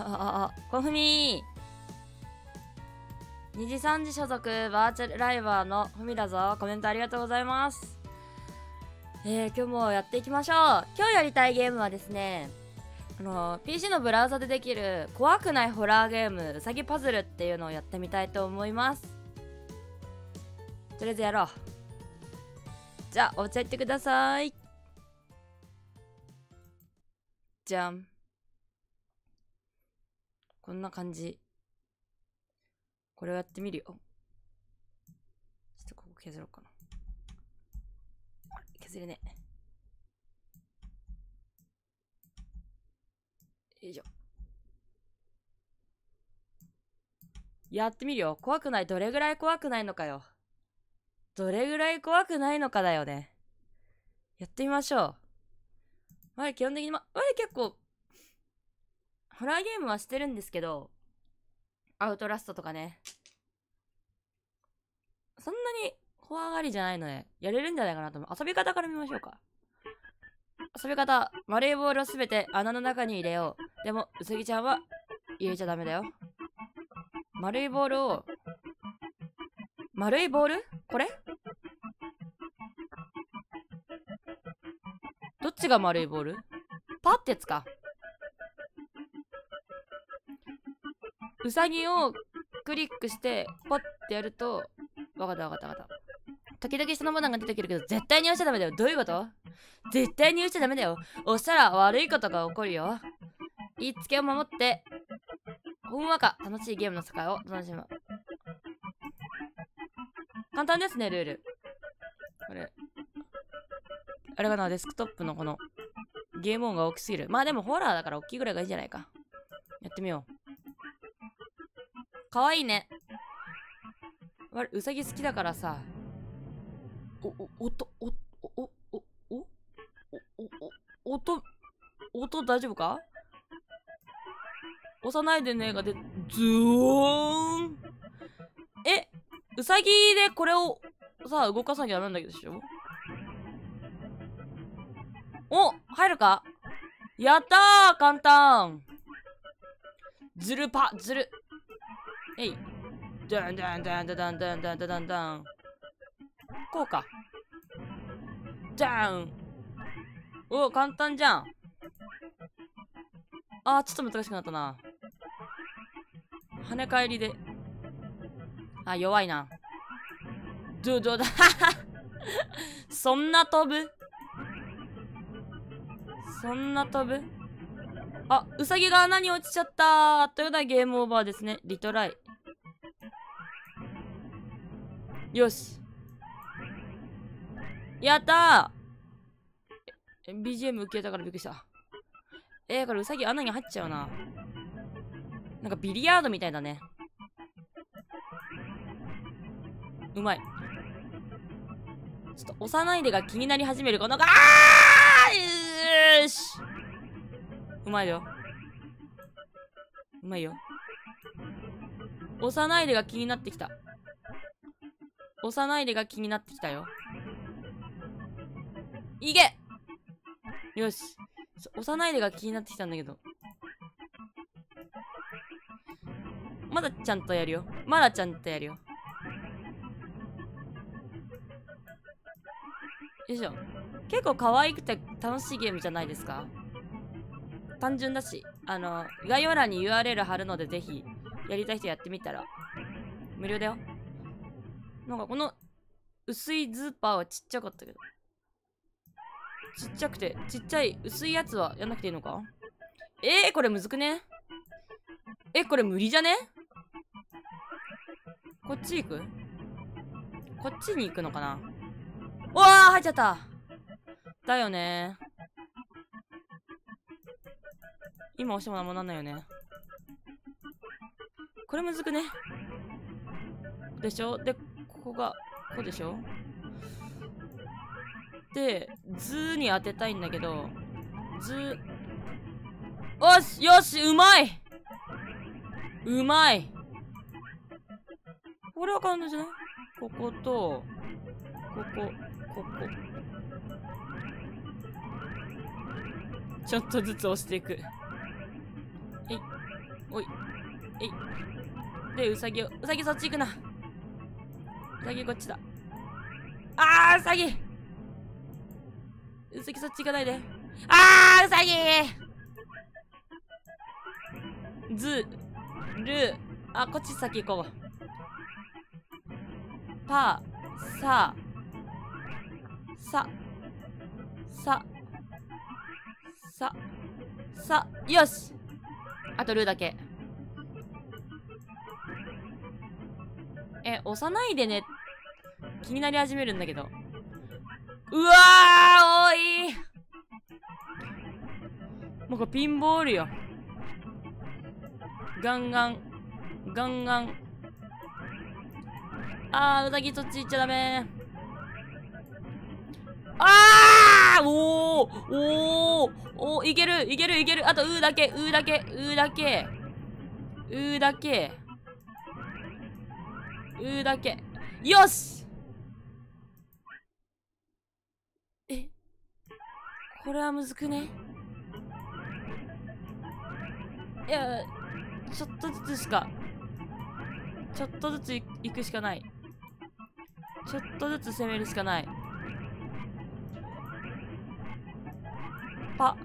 あ、あ、あ、コンフミ2時3時所属バーチャルライバーのふみだぞ。コメントありがとうございます。えー、今日もやっていきましょう。今日やりたいゲームはですね、あの、PC のブラウザでできる怖くないホラーゲーム、うさぎパズルっていうのをやってみたいと思います。とりあえずやろう。じゃあ、お茶行ってください。じゃん。こんな感じ。これをやってみるよ。ちょっとここ削ろうかな。削れねえ。よいしょ。やってみるよ。怖くない。どれぐらい怖くないのかよ。どれぐらい怖くないのかだよね。やってみましょう。我基本的にま、我結構、ホラーゲームはしてるんですけど、アウトラストとかね。そんなに怖がりじゃないので、やれるんじゃないかなと思う。遊び方から見ましょうか。遊び方、丸いボールをすべて穴の中に入れよう。でも、うさぎちゃんは入れちゃダメだよ。丸いボールを、丸いボール？これ？どっちが丸いボール？パってやつか。うさぎをクリックして、ポッてやると、わかったわかったわかった。時々そのボタンが出てくるけど、絶対に押しちゃダメだよ。どういうこと？絶対に押しちゃダメだよ。押したら悪いことが起こるよ。言いつけを守って、ほんわか楽しいゲームの世界を楽しむ。簡単ですね、ルール。これ。あれかな、デスクトップのこの、ゲーム音が大きすぎる。まあでもホラーだから大きいぐらいがいいじゃないか。やってみよう。かわいいね。わうさぎ好きだからさ。お、お、音、お、お、お、お、お、お、お、音、音大丈夫か？押さないでねがで、ズーン。え、うさぎでこれをさ、動かさなきゃダメなんだけどでしょ？お入るか？やったー簡単ズルパズルえい。ダンダンダンダンダンダンダンダンダン。こうか。ダン。お簡単じゃん。あーちょっと難しくなったな。跳ね返りで。あ弱いな。ドゥドゥだ？そんな飛ぶ？そんな飛ぶ？あ、うさぎが穴に落ちちゃった。ということはゲームオーバーですね。リトライ。よし。やったー !BGM 受けたからびっくりした。えー、これうさぎ穴に入っちゃうな。なんかビリヤードみたいだね。うまい。ちょっと押さないでが気になり始めるこのが、あーよしうまいよ。うまいよ。押さないでが気になってきた。押さないでが気になってきたよ。いけよし。押さないでが気になってきたんだけど。まだちゃんとやるよ。まだちゃんとやるよ。よいしょ。結構可愛くて楽しいゲームじゃないですか？単純だし、あの、概要欄に URL 貼るのでぜひ、やりたい人やってみたら、無料だよ。なんかこの、薄いズーパーはちっちゃかったけど。ちっちゃくて、ちっちゃい、薄いやつはやんなくていいのか？えー、これむずくね？え、これ無理じゃね？こっち行く？こっちに行くのかな？わー入っちゃった！だよね。今押してもなもなんないよね。これむずくね？でしょ？で、ここが、こうでしょ？で、ズーに当てたいんだけど、ズー、よしよしうまいうまいこれは簡単じゃない？ここと、ここ、ここ。ちょっとずつ押していく。えい。おいえいでうさぎをうさぎそっち行くなうさぎこっちだ。あーうさぎ。うさぎそっち行かないで。あーうさぎ。ずる。あこっち先行こう。パーさ。さ。さ。さ。さ。よし。あとルーだけ。え押さないでね。気になり始めるんだけど。うわーおい。もうこれピンボールよ。ガンガン。ガンガン。あーうさぎそっち行っちゃダメ。あーおーおーおーいけるいけるいける。あとうーだけうーだけうーだけ。うーだけ。うだけ。よし。え？これはむずくね？いやちょっとずつしか。ちょっとずつ行くしかない。ちょっとずつ攻めるしかない。パ。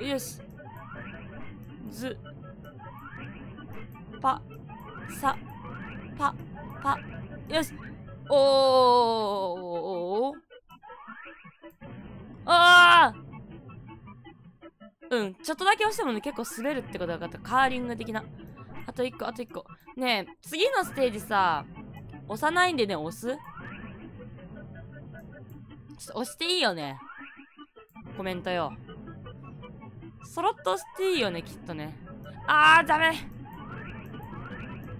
よし。ず。パ。さ。パ。パよし。おー。ああうん。ちょっとだけ押してもね結構滑るってことが分かった。カーリング的な。あと1個あと1個。ねえ次のステージさ押さないんでね押す？ちょっと押していいよね。コメントよ。そろっと押していいよねきっとね。あーダメ。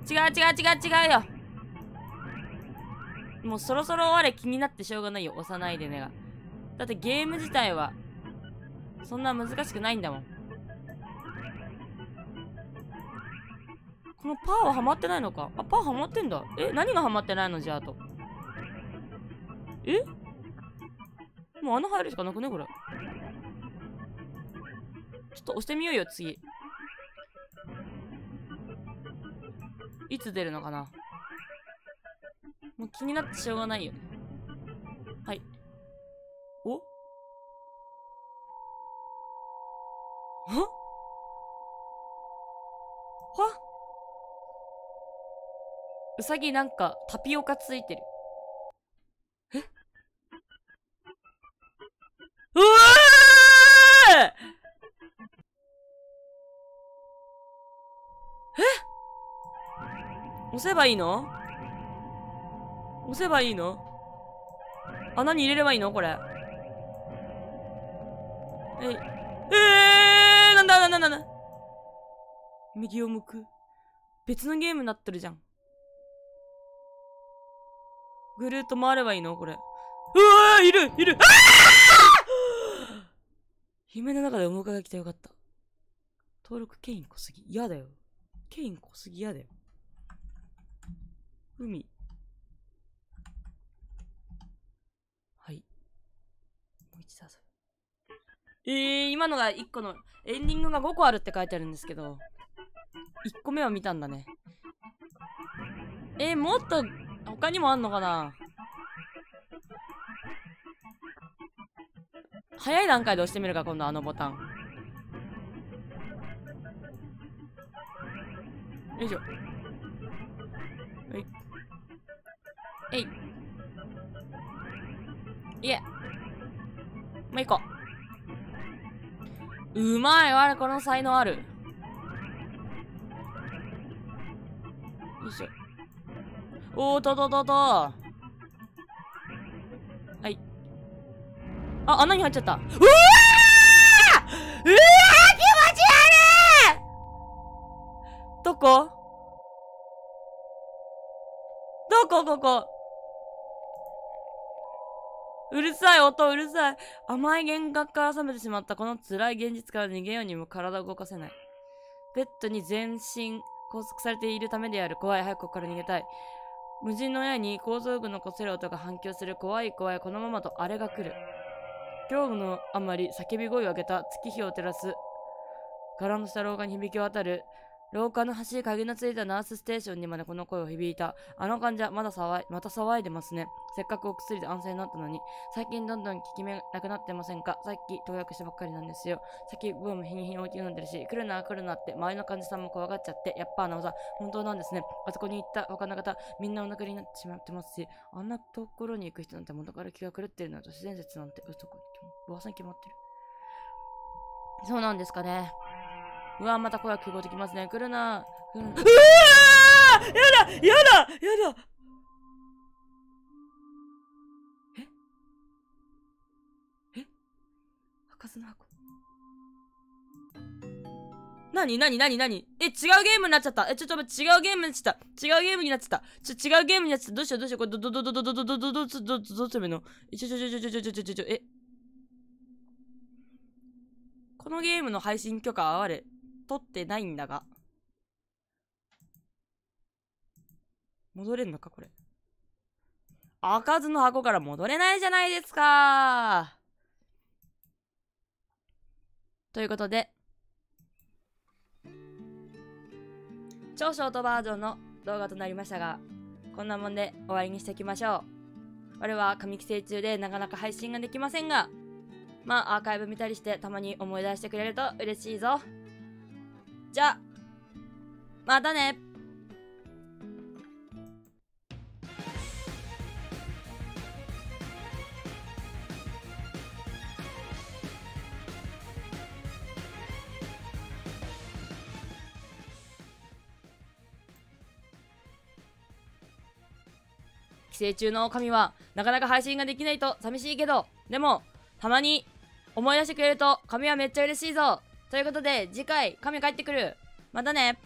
違う違う違う違うよ。もうそろそろ終われ気になってしょうがないよ。押さないでね。がだってゲーム自体はそんな難しくないんだもん。このパーはハマってないのか？あパーハマってんだ。え何がハマってないの？じゃあと。え？もう穴入るしかなくねこれ。ちょっと押してみようよ次。いつ出るのかな？もう気になってしょうがないよね。はい。お？は？は？うさぎなんかタピオカついてる。え？うわえ？押せばいいの？押せばいいの？穴に入れればいいの？これ。えい。えー、なんだなんだなんだ。右を向く。別のゲームになってるじゃん。ぐるっと回ればいいの？これ。うわーいるいる。ああ夢の中でお迎えが来てよかった。登録ケイン小杉嫌だよ。ケイン小杉嫌だよ。海はいもう一度遊ぶえー、今のが1個のエンディングが5個あるって書いてあるんですけど。1個目は見たんだね。えー、もっと他にもあんのかな？早い段階で押してみるか今度あのボタン。よいしょ。はい。えい。いえ。う一個。うまい。我この才能ある。よいしょ。おーとととと。はい。あ穴に入っちゃった。うわー！うわー！気持ち悪い！どこ？どこ？ここ。うるさい音うるさい。甘い幻覚から覚めてしまったこの辛い現実から逃げようにも体を動かせない。ベッドに全身拘束されているためである。怖い早くここから逃げたい。無人の部屋に構造具のこする音が反響する。怖い怖いこのままとあれが来る。恐怖のあまり叫び声を上げた。月日を照らす。ガランとした廊下に響き渡る。廊下の端鍵のついたナースステーションにまでこの声を響いた。あの患者、まだ騒い、また騒いでますね。せっかくお薬で安静になったのに。最近どんどん効き目なくなってませんか？さっき投薬したばっかりなんですよ。さっきブーム日に日に大きくなってるし、来るな来るなって周りの患者さんも怖がっちゃって、やっぱあの技、本当なんですね。あそこに行った他の方、みんなお亡くなりになってしまってますし、あんなところに行く人なんて元から気が狂ってるのは都市伝説なんて嘘こ噂に決まってる。そうなんですかね。うわ、また声が聞こえてきますね。来るな。来るな。うわーやだやだやだえ？え？開かずの箱。なになになになにえ、違うゲームになっちゃった。え、ちょっと待って、違うゲームになっちゃった。違うゲームになっちゃった。ちょ、違うゲームになっちゃった。どうしようどうしよう。これ、ど、ど、ど、ど、ど、ど、ど、ど、ど、ど、ど、ど、どうするのえ、ちょ、ちょ、ちょ、ちょ、ちょ、ちょ、ちょ、ちょ、ちょ、え。このゲームの配信許可は我、取ってないんだが。戻れんのかこれ。開かずの箱から戻れないじゃないですかということで、超ショートバージョンの動画となりましたが、こんなもんで終わりにしていきましょう。我は紙規制中でなかなか配信ができませんが、まあアーカイブ見たりしてたまに思い出してくれると嬉しいぞ。じゃあ、またね。帰省中の神はなかなか配信ができないと寂しいけどでもたまに思い出してくれると神はめっちゃ嬉しいぞ。ということで次回神帰ってくる。またね。